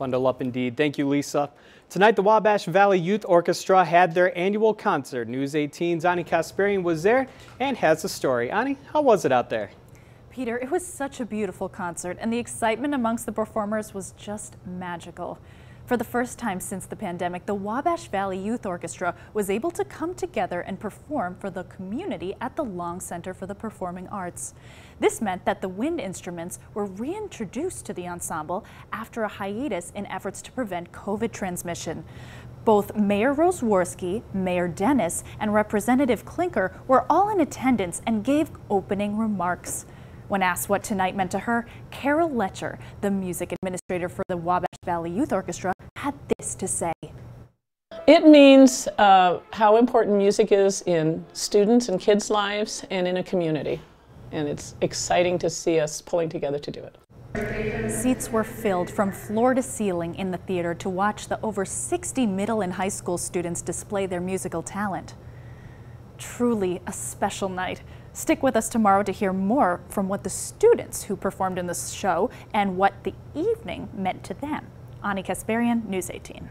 Bundle up indeed. Thank you, Lisa. Tonight, the Wabash Valley Youth Orchestra had their annual concert. News 18's Ani Kasparian was there and has the story. Ani, how was it out there? Peter, it was such a beautiful concert, and the excitement amongst the performers was just magical. For the first time since the pandemic, the Wabash Valley Youth Orchestra was able to come together and perform for the community at the Long Center for the Performing Arts. This meant that the wind instruments were reintroduced to the ensemble after a hiatus in efforts to prevent COVID transmission. Both Mayor Roswarski, Mayor Dennis, and Representative Klinker were all in attendance and gave opening remarks. When asked what tonight meant to her, Carol Letcher, the music administrator for the Wabash Valley Youth Orchestra, had this to say. It means uh, how important music is in students and kids' lives and in a community. And it's exciting to see us pulling together to do it. Seats were filled from floor to ceiling in the theater to watch the over 60 middle and high school students display their musical talent. Truly a special night. Stick with us tomorrow to hear more from what the students who performed in the show and what the evening meant to them. Ani Kasparian, News 18.